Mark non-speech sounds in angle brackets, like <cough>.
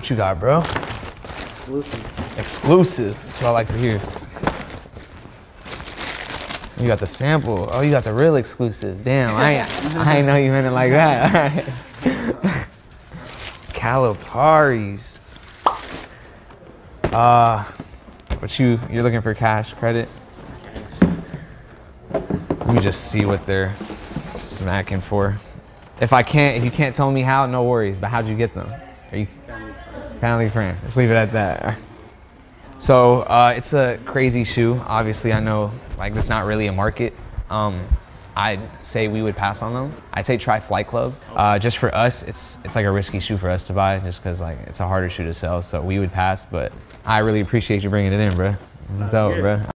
What you got, bro? Exclusive. Exclusive. That's what I like to hear. You got the sample. Oh, you got the real exclusives. Damn, I ain't, <laughs> I ain't know you meant it like that. <laughs> All right. Caliparis. Uh, but you you're looking for cash credit? Let me just see what they're smacking for. If I can't, if you can't tell me how, no worries. But how'd you get them? Are you family friend? Let's leave it at that. So uh, it's a crazy shoe. Obviously, I know like it's not really a market. Um, I'd say we would pass on them. I'd say try Flight Club. Uh, just for us, it's it's like a risky shoe for us to buy, just because like it's a harder shoe to sell. So we would pass. But I really appreciate you bringing it in, bro. Dope, bro.